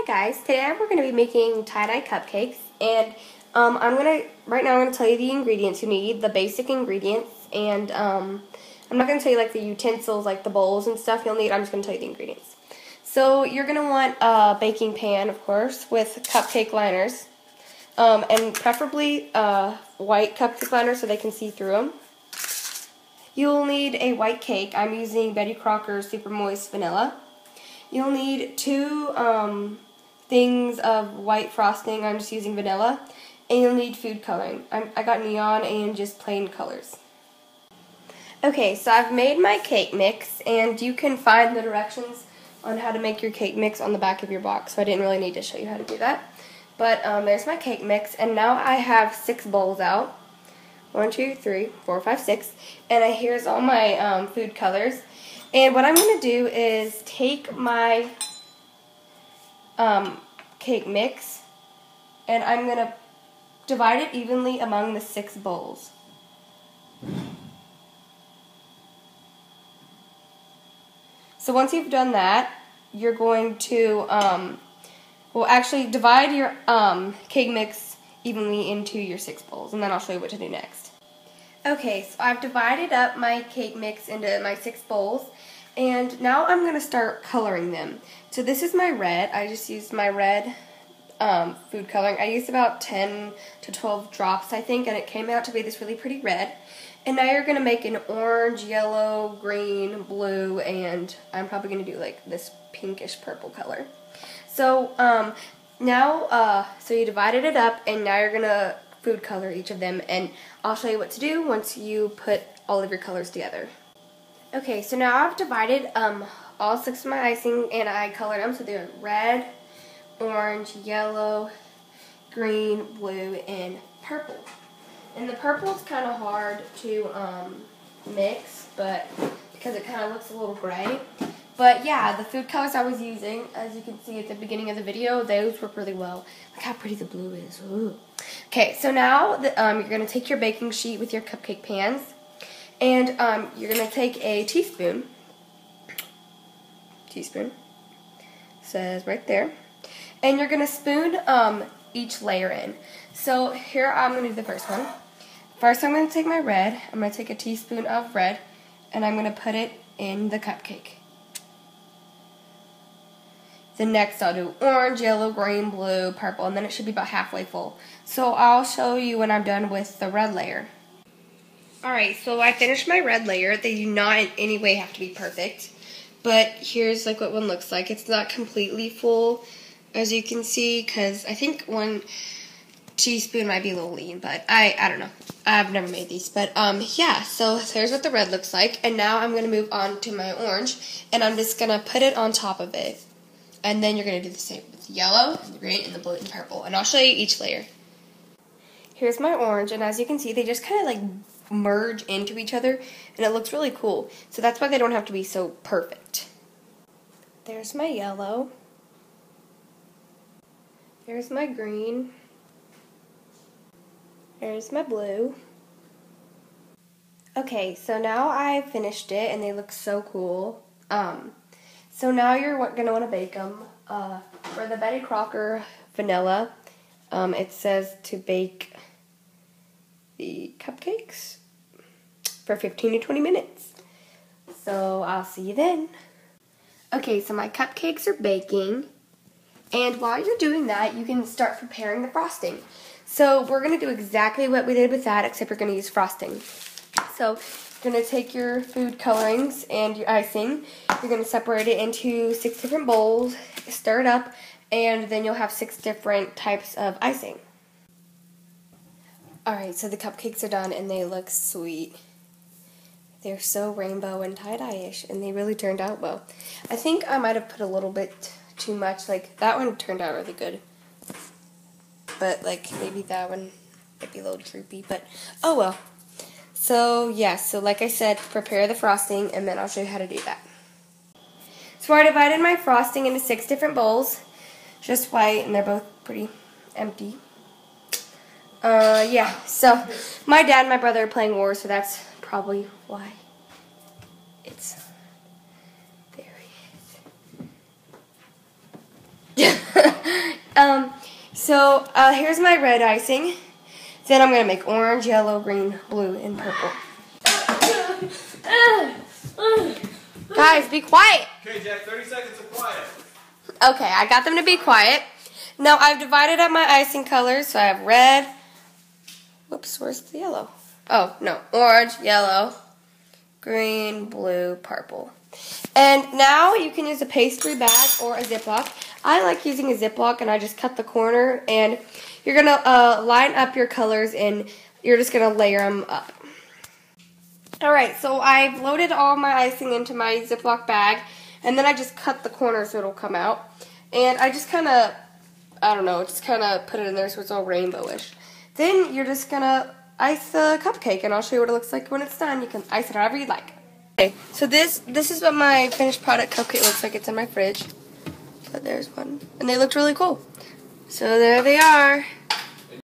Hi guys, today we're going to be making tie-dye cupcakes and um, I'm going to, right now I'm going to tell you the ingredients you need, the basic ingredients and um, I'm not going to tell you like the utensils like the bowls and stuff you'll need, I'm just going to tell you the ingredients. So you're going to want a baking pan of course with cupcake liners um, and preferably uh, white cupcake liners so they can see through them. You'll need a white cake, I'm using Betty Crocker Super Moist Vanilla. You'll need two um, things of white frosting. I'm just using vanilla. And you'll need food coloring. I'm, I got neon and just plain colors. Okay, so I've made my cake mix, and you can find the directions on how to make your cake mix on the back of your box, so I didn't really need to show you how to do that. But um, there's my cake mix, and now I have six bowls out. One, two, three, four, five, six. And I, here's all my um, food colors. And what I'm going to do is take my um, cake mix and I'm going to divide it evenly among the six bowls. So once you've done that, you're going to, um, well actually divide your um, cake mix evenly into your six bowls and then I'll show you what to do next. Okay, so I've divided up my cake mix into my six bowls and now I'm going to start coloring them. So this is my red. I just used my red um, food coloring. I used about 10 to 12 drops, I think, and it came out to be this really pretty red. And now you're going to make an orange, yellow, green, blue, and I'm probably going to do like this pinkish purple color. So um, now, uh, so you divided it up, and now you're going to food color each of them, and I'll show you what to do once you put all of your colors together. Okay, so now I've divided um, all six of my icing and I colored them so they're red, orange, yellow, green, blue, and purple. And the purple is kind of hard to um, mix, but because it kind of looks a little gray. But yeah, the food colors I was using, as you can see at the beginning of the video, those work really well. Look how pretty the blue is. Ooh. Okay, so now the, um, you're going to take your baking sheet with your cupcake pans and um, you're going to take a teaspoon, teaspoon, says right there, and you're going to spoon um, each layer in. So here I'm going to do the first one. First I'm going to take my red, I'm going to take a teaspoon of red, and I'm going to put it in the cupcake. The next I'll do orange, yellow, green, blue, purple, and then it should be about halfway full. So I'll show you when I'm done with the red layer. Alright, so I finished my red layer. They do not in any way have to be perfect. But here's like what one looks like. It's not completely full, as you can see, because I think one teaspoon might be a little lean, but I, I don't know. I've never made these. But um, yeah, so there's what the red looks like. And now I'm going to move on to my orange, and I'm just going to put it on top of it. And then you're going to do the same with the yellow, and the green, and the blue, and purple. And I'll show you each layer. Here's my orange, and as you can see, they just kind of like merge into each other and it looks really cool. So that's why they don't have to be so perfect. There's my yellow. There's my green. There's my blue. Okay, so now I finished it and they look so cool. Um, so now you're going to want to bake them. Uh, for the Betty Crocker vanilla, um, it says to bake the cupcakes for 15 to 20 minutes. So I'll see you then. Okay, so my cupcakes are baking. And while you're doing that, you can start preparing the frosting. So we're going to do exactly what we did with that, except we're going to use frosting. So you're going to take your food colorings and your icing. You're going to separate it into six different bowls, stir it up, and then you'll have six different types of icing. Alright, so the cupcakes are done and they look sweet. They're so rainbow and tie-dye-ish, and they really turned out well. I think I might have put a little bit too much. Like, that one turned out really good. But, like, maybe that one might be a little droopy, but oh well. So, yeah, so like I said, prepare the frosting, and then I'll show you how to do that. So I divided my frosting into six different bowls, just white, and they're both pretty empty. Uh, yeah, so my dad and my brother are playing war, so that's probably why it's there he is. Um, so uh, here's my red icing. Then I'm gonna make orange, yellow, green, blue, and purple. Guys, be quiet. Okay, Jack, 30 seconds of quiet. Okay, I got them to be quiet. Now I've divided up my icing colors, so I have red. Whoops, where's the yellow? Oh, no, orange, yellow, green, blue, purple. And now you can use a pastry bag or a Ziploc. I like using a Ziploc and I just cut the corner and you're going to uh, line up your colors and you're just going to layer them up. Alright, so I've loaded all my icing into my Ziploc bag and then I just cut the corner so it'll come out. And I just kind of, I don't know, just kind of put it in there so it's all rainbowish. Then you're just going to ice the cupcake and I'll show you what it looks like when it's done. You can ice it however you like. Okay, so this this is what my finished product cupcake looks like. It's in my fridge. But there's one. And they looked really cool. So there they are.